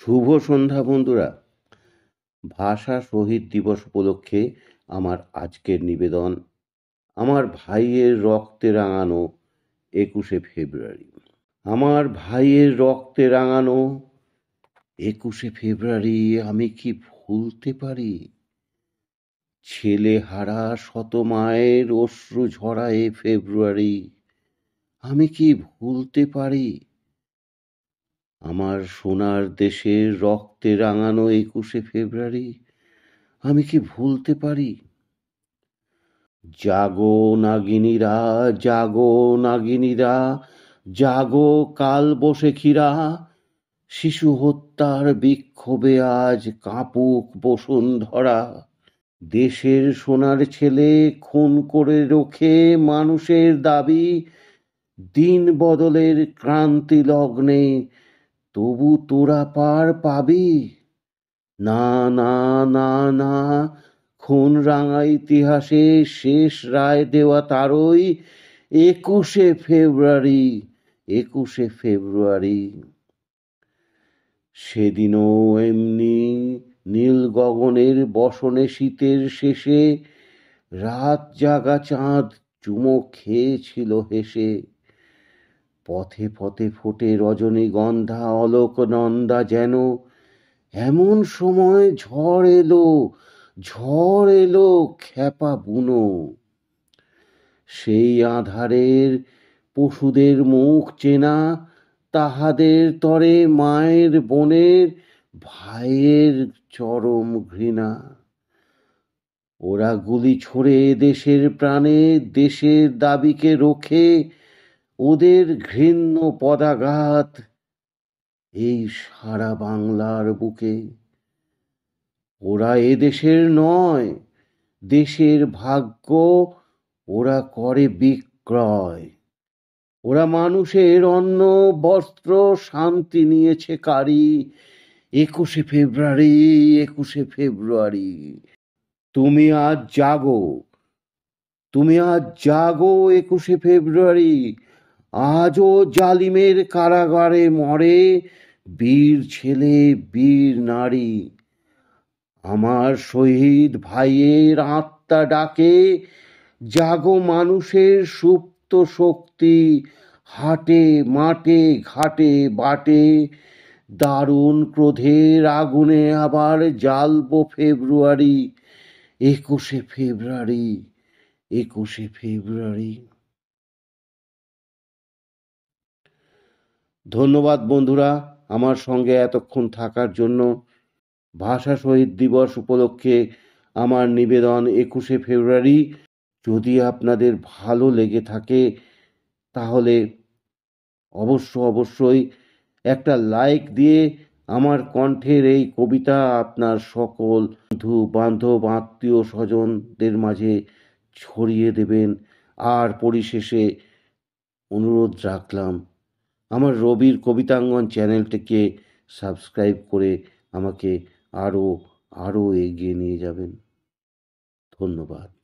শুভ সন্ধ্যা বন্ধুরা। ভাষা শহীদ দিবস উপলক্ষে আমার আজকের নিবেদন আমার ভাইয়ের রক্তে রাঙানো একুশে ফেব্রুয়ারি। আমার ভাইয়ের রক্তে রাঙানো একুশে ফেব্রুয়ারি আমি কি ভুলতে পারি? ছেলে হারা শত মায়ের অশ্রু ঝরা এ ফেব্রুয়ারি, আমি কি ভুলতে পারি? আমার সোনার দেশের রক্তে রাঙানো একুশে ফেব্রুয়ারি, আমি কি ভুলতে পারি? জাগো নাগিনীরা জাগো নাগিনীরা, জাগো কাল বসেখিরা শিশু হত্যার বিক্ষোভে আজ কাপুক বসুন্ধরা। দেশের সোনার ছেলে খুন করে রোখে মানুষের দাবি, দিন বদলের ক্রান্তি লগ্নে তবু তোরা পার পাবি। না না না না, খুন রাঙা ইতিহাসে শেষ রায় দেওয়া তারই একুশে ফেব্রুয়ারি একুশে ফেব্রুয়ারি। সেদিনও এমনি নীল গগনের বসনে শীতের শেষে রাত জাগা চাঁদ চুমো খেয়েছিল হেসে। পথে পথে ফোটে রজনীগন্ধা অলোকনন্দা যেন। এমন সময় ঝড় এলো ঝড় এলো খ্যাপা বুনো। সেই আধারের পশুদের মুখ চেনা, তাহাদের তরে মায়ের বোনের ভাইয়ের চরম ঘৃণা। ওরা গুলি ছড়ে দেশের প্রাণে, দেশের দাবিকে রোখে ওদের ঘৃণ্য পদাঘাত এই সারা বাংলার বুকে। ওরা এ দেশের নয়, দেশের ভাগ্য ওরা করে বিক্রয়। ওরা মানুষের অন্ন, বস্ত্র, শান্তি নিয়েছে কারি একুশে ফেব্রুয়ারি একুশে ফেব্রুয়ারি। তুমি আজ জাগো, তুমি আজ জাগো একুশে ফেব্রুয়ারি। আজও জালিমের কারাগারে মরে বীর ছেলে, বীর নারী। আমার শহীদ ভাইয়ের আত্মা ডাকে, জাগো মানুষের সুপ্ত শক্তি, হাটে, মাঠে, ঘাটে, বাটে। দারুণ ক্রোধের আগুনে আবার জ্বালবো ফেব্রুয়ারি, একুশে ফেব্রুয়ারি একুশে ফেব্রুয়ারি। ধন্যবাদ বন্ধুরা আমার সঙ্গে এতক্ষণ থাকার জন্য। ভাষা শহীদ দিবস উপলক্ষে আমার নিবেদন একুশে ফেব্রুয়ারি। যদি আপনাদের ভালো লেগে থাকে, তাহলে অবশ্য অবশ্যই একটা লাইক দিয়ে আমার কণ্ঠের এই কবিতা আপনার সকল বন্ধু, বান্ধব, আত্মীয় স্বজনদের মাঝে ছড়িয়ে দেবেন। আর পরিশেষে অনুরোধ রাখলাম আমার রবির কবিতাঙ্গন চ্যানেলটিকে সাবস্ক্রাইব করে আমাকে আরও আরও এগিয়ে নিয়ে যাবেন। ধন্যবাদ।